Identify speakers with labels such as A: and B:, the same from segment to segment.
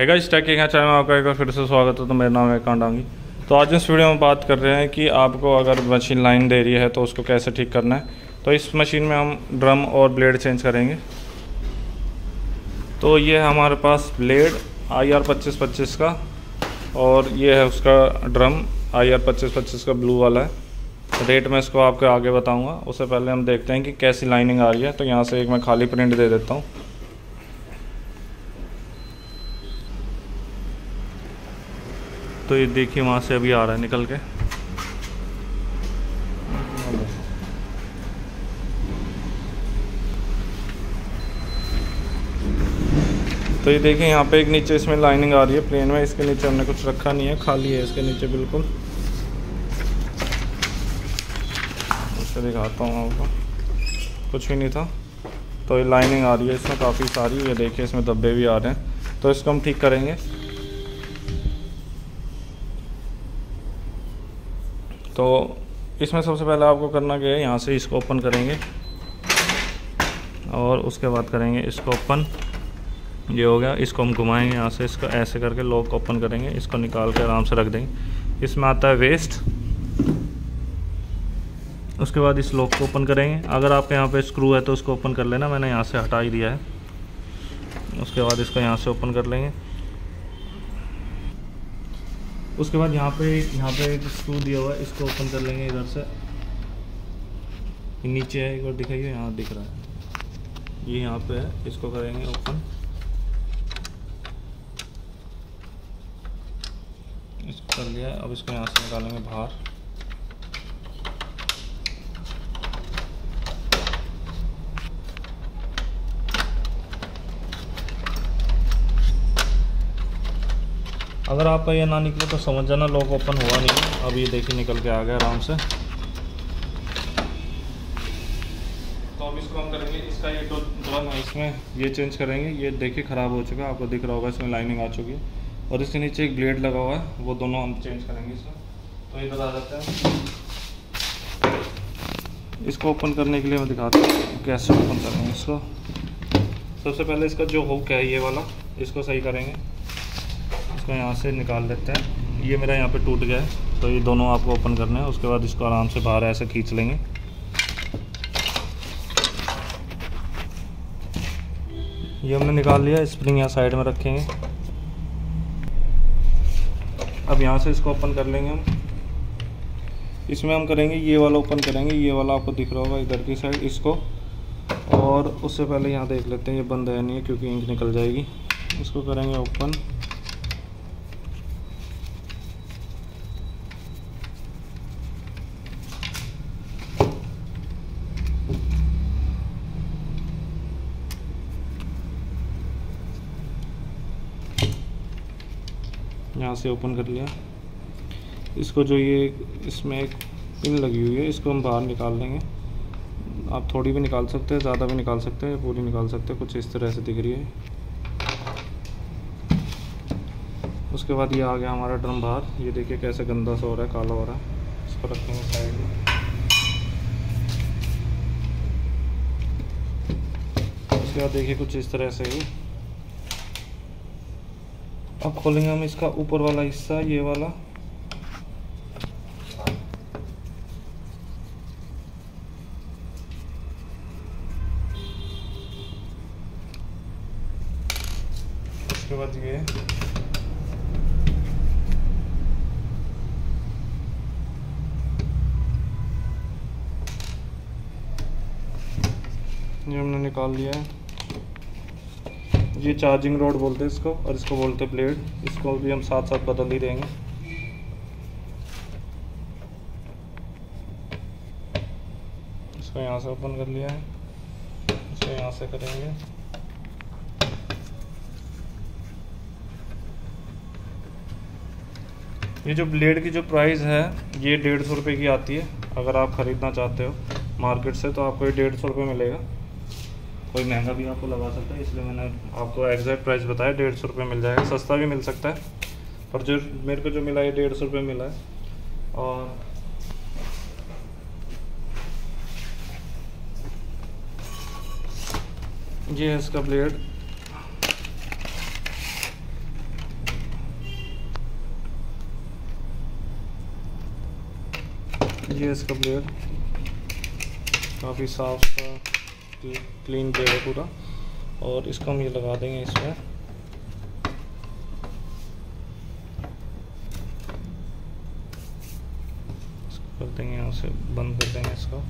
A: है इस टेकिंग है चैनल में आपका एक बार फिर से स्वागत है तो मेरा नाम है कांडांगी। तो आज इस वीडियो में बात कर रहे हैं कि आपको अगर मशीन लाइन दे रही है तो उसको कैसे ठीक करना है। तो इस मशीन में हम ड्रम और ब्लेड चेंज करेंगे। तो ये है हमारे पास ब्लेड आई आर पच्चीस पच्चीस का, और ये है उसका ड्रम आई आर पच्चीस पच्चीस का ब्लू वाला है। रेट मैं इसको आपको आगे बताऊँगा, उससे पहले हम देखते हैं कि कैसी लाइनिंग आ रही है तो यहाँ से एक मैं खाली प्रिंट दे देता हूँ। तो ये देखिए वहाँ से अभी आ रहा है निकल के। तो ये देखिए यहाँ पे एक नीचे इसमें लाइनिंग आ रही है प्लेन में। इसके नीचे हमने कुछ रखा नहीं है, खाली है इसके नीचे बिल्कुल। इसे दिखाता हूँ आपको। कुछ भी नहीं था। तो ये लाइनिंग आ रही है इसमें काफ़ी सारी। ये देखिए इसमें धब्बे भी आ रहे हैं। तो इसको हम ठीक करेंगे। तो इसमें सबसे पहले आपको करना क्या है, यहाँ से इसको ओपन करेंगे और उसके बाद करेंगे इसको ओपन ये हो गया, इसको हम घुमाएँगे यहाँ से, इसको ऐसे करके लॉक ओपन करेंगे, इसको निकाल के आराम से रख देंगे। इसमें आता है वेस्ट उसके बाद इस लॉक को ओपन करेंगे। अगर आपके यहाँ पे स्क्रू है तो उसको ओपन कर लेना, मैंने यहाँ से हटा ही दिया है। उसके बाद इसको यहाँ से ओपन कर लेंगे। उसके बाद यहाँ पे यहाँ पे एक स्क्रू दिया हुआ है, इसको ओपन कर लेंगे इधर से। नीचे है, एक बार दिखाइए, यहाँ दिख रहा है। ये यहाँ पे है, इसको करेंगे ओपन इसको कर लिया, अब इसको यहाँ से निकालेंगे बाहर। अगर आपका ये ना निकले तो समझ जाना लॉक ओपन हुआ नहीं अब ये देखिए निकल के आ गया आराम से। तो अब इसको हम करेंगे, इसका ये जो है इसमें ये चेंज करेंगे। ये देखिए ख़राब हो चुका है, आपको दिख रहा होगा इसमें लाइनिंग आ चुकी है। और इसके नीचे एक ब्लेड लगा हुआ है, वो दोनों हम चेंज करेंगे इसमें। तो ये बता देते हैं। इसको ओपन करने के लिए मैं दिखाता हूँ कैसे ओपन करेंगे इसको। सबसे पहले इसका जो हुक है, ये वाला, इसको सही करेंगे। इसको यहाँ से निकाल लेते हैं। ये मेरा यहाँ पे टूट गया है तो ये दोनों आपको ओपन करने हैं, उसके बाद इसको आराम से बाहर ऐसे खींच लेंगे। ये हमने निकाल लिया, स्प्रिंग यहाँ साइड में रखेंगे अब यहाँ से इसको ओपन कर लेंगे हम। इसमें हम करेंगे, ये वाला ओपन करेंगे, ये वाला आपको दिख रहा होगा इधर की साइड इसको। और उससे पहले यहाँ देख लेते हैं, ये बंद है नहीं है, क्योंकि इंक निकल जाएगी। इसको करेंगे ओपन। से ओपन कर लिया। इसको जो ये, इसमें एक पिन लगी हुई है, इसको हम बाहर निकाल लेंगे। आप थोड़ी भी निकाल सकते हैं, ज़्यादा भी निकाल सकते हैं, पूरी निकाल सकते हैं, कुछ इस तरह से दिख रही है। उसके बाद ये आ गया हमारा ड्रम बाहर। ये देखिए कैसे गंदा सा हो रहा है, काला हो रहा है। इसको रखेंगे साइड में। उसके बाद देखिए कुछ इस तरह से ही अब खोलेंगे हम इसका ऊपर वाला हिस्सा, ये वाला। उसके बाद ये। ये हमने निकाल लिया है। ये चार्जिंग रोड बोलते हैं इसको, और इसको बोलते हैं ब्लेड इसको भी हम साथ साथ बदल ही देंगे। इसको यहाँ से ओपन कर लिया है। इसको यहाँ से करेंगे। ये जो ब्लेड की जो प्राइस है, ये डेढ़ सौ रुपये की आती है। अगर आप ख़रीदना चाहते हो मार्केट से तो आपको ये डेढ़ सौ रुपये मिलेगा। कोई महँगा भी आपको लगा सकता है, इसलिए मैंने आपको एग्जैक्ट प्राइस बताया, डेढ़ सौ मिल जाएगा, सस्ता भी मिल सकता है। पर जो मेरे को जो मिला है डेढ़ सौ रुपये मिला है। और ये है इसका ब्लेड ये इसका ब्लेड काफ़ी साफ़ सा क्लीन है पूरा। और इसको हम ये लगा देंगे इसमें। कर देंगे यहाँ से, बंद कर देंगे इसको।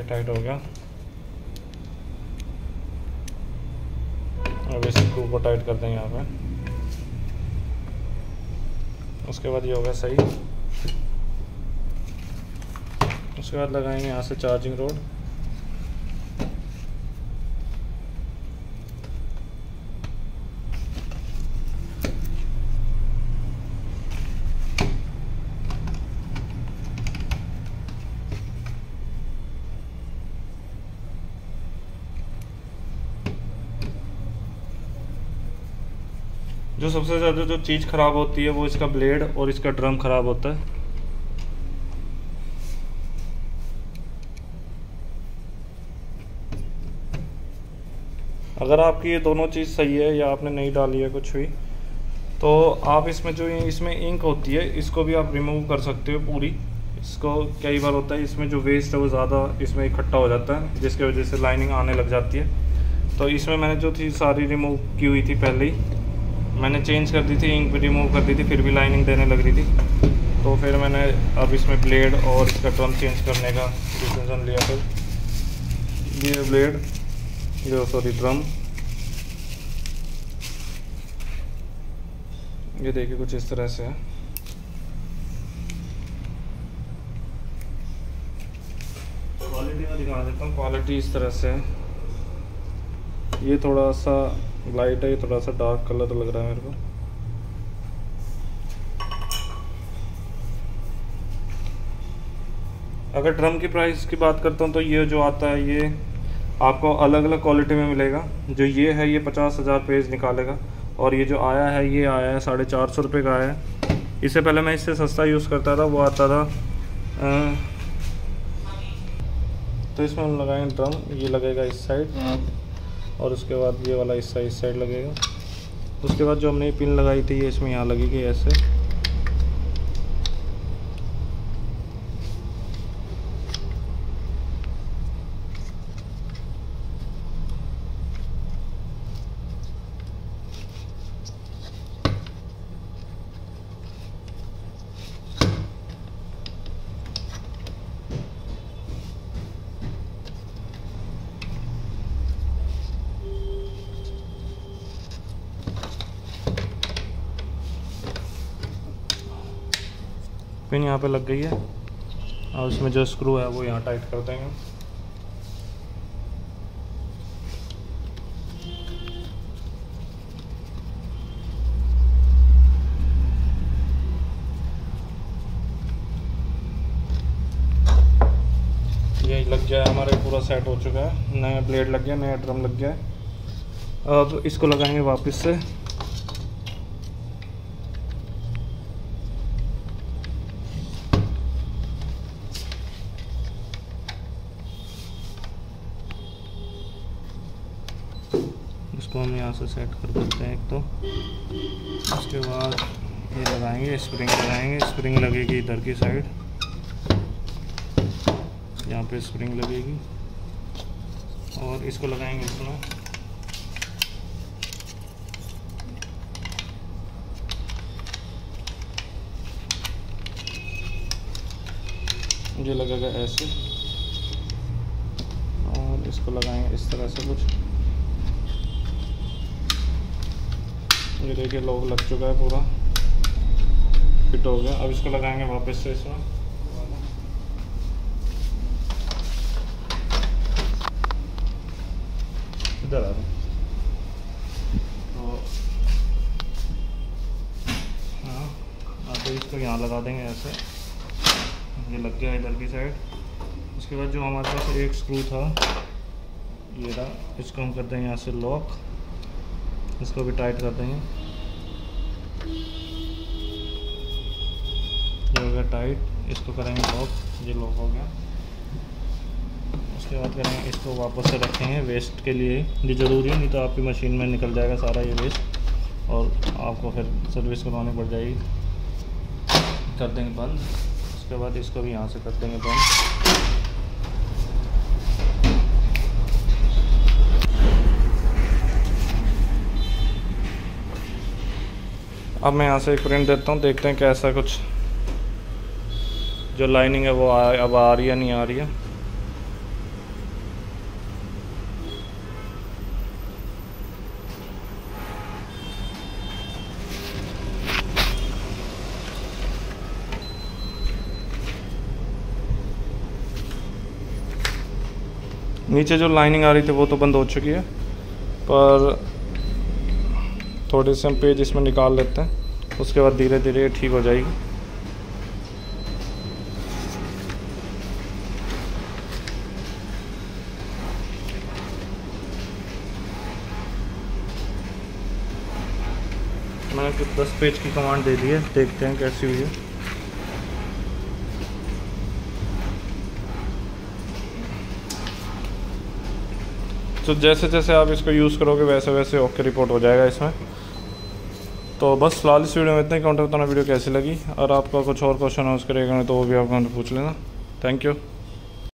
A: ये टाइट हो गया। अब इसे को टाइट कर देंगे यहाँ पे। उसके बाद ये हो गया सही। उसके बाद लगाएँगे यहाँ से चार्जिंग रोड जो सबसे ज़्यादा जो चीज़ ख़राब होती है, वो इसका ब्लेड और इसका ड्रम ख़राब होता है। अगर आपकी ये दोनों चीज़ सही है या आपने नहीं डाली है कुछ भी तो आप इसमें जो इसमें इंक होती है, इसको भी आप रिमूव कर सकते हो पूरी। इसको कई बार होता है, इसमें जो वेस्ट है वो ज़्यादा इसमें इकट्ठा हो जाता है, जिसकी वजह से लाइनिंग आने लग जाती है। तो इसमें मैंने जो थी सारी रिमूव की हुई थी पहले ही मैंने चेंज कर दी थी इंक भी रिमूव कर दी थी फिर भी लाइनिंग देने लग रही थी। तो फिर मैंने अब इसमें ब्लेड और इसका ड्रम चेंज करने का डिसीज़न लिया फिर। ये ब्लेड ये सॉरी ड्रम ये देखिए कुछ इस तरह से है। क्वालिटी में दिखा देता हूँ। क्वालिटी इस तरह से है। ये थोड़ा सा लाइट है थोड़ा सा डार्क कलर लग रहा है मेरे को। अगर ड्रम की प्राइस की बात करता हूँ तो ये जो आता है ये आपको अलग अलग क्वालिटी में मिलेगा। जो ये है ये पचास हज़ार पेज निकालेगा। और ये जो आया है ये आया है साढ़े चार सौ रुपये का आया है। इससे पहले मैं इससे सस्ता यूज़ करता था वो आता था आ, तो इसमें हम लगाएँगे ड्रम ये लगेगा इस साइड और उसके बाद ये वाला हिस्सा इस साइड लगेगा। उसके बाद जो हमने पिन लगाई थी, ये इसमें यहाँ लगेगी ऐसे। पिन यहाँ पे लग गई है। और उसमें जो स्क्रू है, वो यहाँ टाइट कर देंगे। ये लग गया हमारे पूरा सेट हो चुका है। नया ब्लेड लग गया, नया ड्रम लग गया। है अब इसको लगाएँगे वापस से इसको हम यहाँ से सेट कर देते हैं एक तो। उसके बाद ये लगाएँगे स्प्रिंग लगाएँगे स्प्रिंग लगेगी इधर की साइड यहाँ पे स्प्रिंग लगेगी। और इसको लगाएँगे इसमें ये लगेगा ऐसे और इसको लगाएँगे इस तरह से कुछ। ये देखिए लॉक लग चुका है पूरा। फिट हो गया। अब इसको लगाएँगे वापस से इसमें। इधर आ तो हाँ तो इसको यहाँ लगा देंगे ऐसे। ये लग गया इधर की साइड उसके बाद जो हमारे पास एक स्क्रू था, ये रहा। इसको हम करते हैं यहाँ से लॉक इसको भी टाइट कर देंगे। ये हो गया टाइट इसको करेंगे लॉक ये लॉक हो गया। उसके बाद करेंगे इसको वापस से रखेंगे वेस्ट के लिए। ये ज़रूरी है, नहीं तो आपकी मशीन में निकल जाएगा सारा ये वेस्ट और आपको फिर सर्विस करवानी पड़ जाएगी। कर देंगे बंद। उसके बाद इसको भी यहाँ से कर देंगे बंद। अब मैं यहाँ से एक प्रिंट देता हूँ देखते हैं कैसा कुछ जो लाइनिंग है वो आ, अब आ रही है नहीं आ रही है। नीचे जो लाइनिंग आ रही थी वो तो बंद हो चुकी है पर थोड़े से हम पेज इसमें निकाल लेते हैं। उसके बाद धीरे धीरे ठीक हो जाएगी। मैंने कुछ दस पेज की कमांड दे दी है। देखते हैं कैसी हुई है। तो जैसे जैसे आप इसको यूज़ करोगे वैसे वैसे ओके रिपोर्ट हो जाएगा इसमें। तो बस फ़िलहाल इस वीडियो में इतने कॉन्टेक्ट बताना वीडियो कैसी लगी? और आपका कुछ और क्वेश्चन है उसके तो वो भी आप पूछ लेना। Thank you